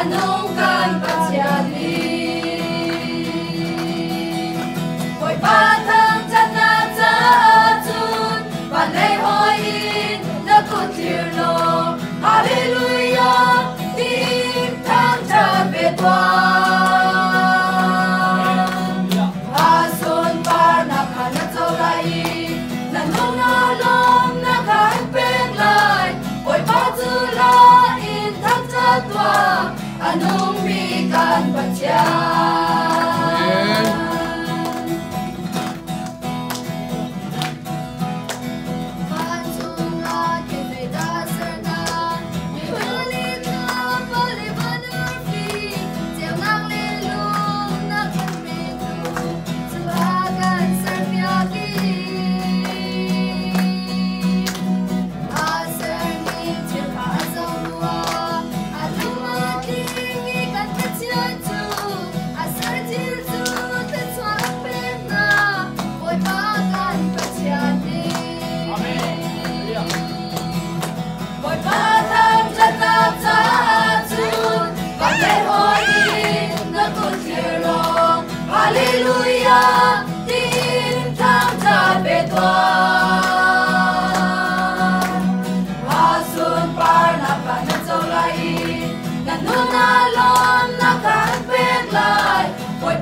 Ah non. Yeah.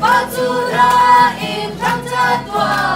pațura intrăm tua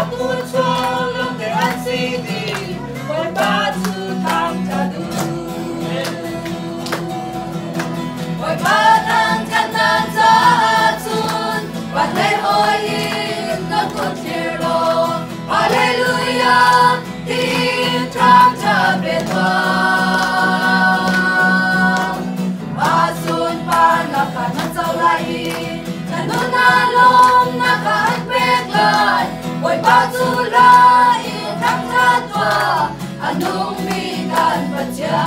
la pur sol, donde vas y chu la in thang ra tua anung mi kan pa cha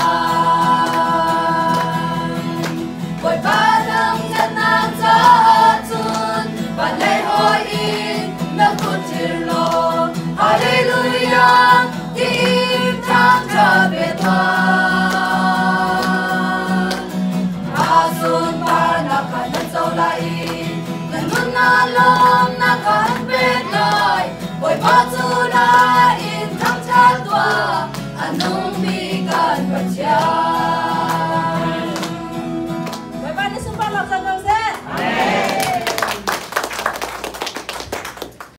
Boy panang na na cha chun pa lay hoi in na kun chir lo Hallelujah di in thang ra be ta Asun pa na kan na chau la in na